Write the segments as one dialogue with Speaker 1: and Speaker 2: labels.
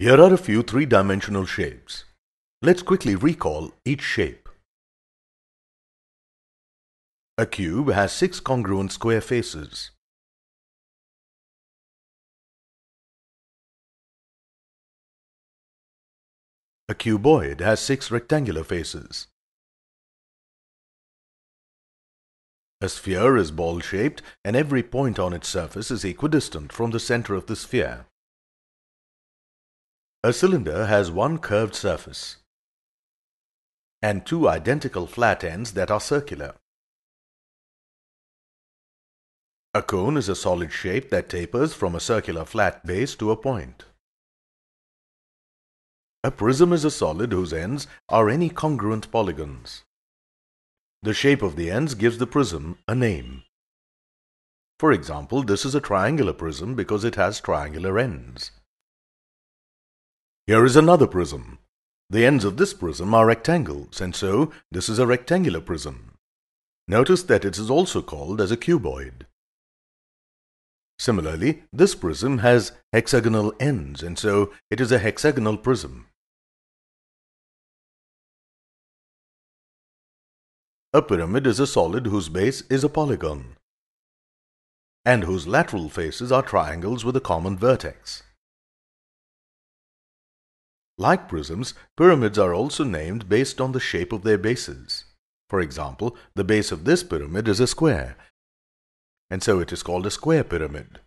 Speaker 1: Here are a few three-dimensional shapes. Let's quickly recall each shape. A cube has six congruent square faces. A cuboid has six rectangular faces. A sphere is ball-shaped and every point on its surface is equidistant from the center of the sphere. A cylinder has one curved surface and two identical flat ends that are circular. A cone is a solid shape that tapers from a circular flat base to a point. A prism is a solid whose ends are any congruent polygons. The shape of the ends gives the prism a name. For example, this is a triangular prism because it has triangular ends. Here is another prism. The ends of this prism are rectangles, and so this is a rectangular prism. Notice that it is also called as a cuboid. Similarly, this prism has hexagonal ends, and so it is a hexagonal prism. A pyramid is a solid whose base is a polygon and whose lateral faces are triangles with a common vertex. Like prisms, pyramids are also named based on the shape of their bases. For example, the base of this pyramid is a square, and so it is called a square pyramid.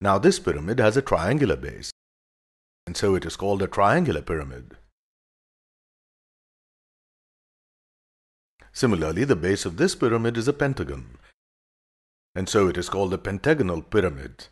Speaker 1: Now this pyramid has a triangular base, and so it is called a triangular pyramid. Similarly, the base of this pyramid is a pentagon, and so it is called a pentagonal pyramid.